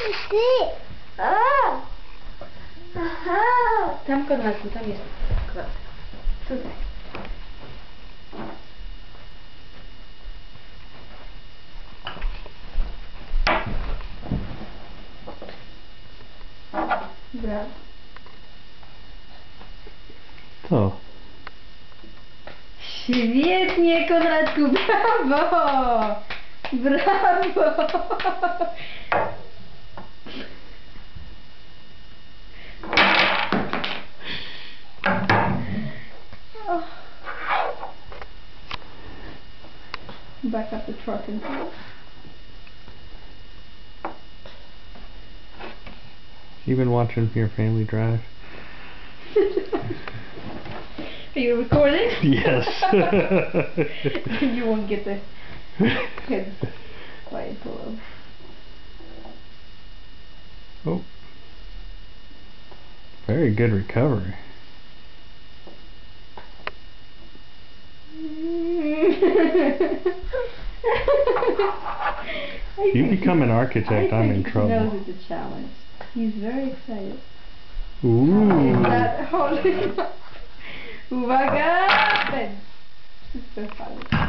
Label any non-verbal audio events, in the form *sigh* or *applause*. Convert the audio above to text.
Sí. Ah. Aha. Tam Konradku, tam jest Konrad. Tutaj. Brawo. Co? Świetnie, Konradku, brawo! Brawo! Back up the truck and You been watching your family drive? *laughs* Are you recording? Yes. *laughs* you won't get the kids quiet below. oh. Very good recovery. *laughs* You become an architect, I'm in trouble. He knows it's a challenge. He's very excited. Ooh. Is that holding up? Uwaga! Ben. Super fun.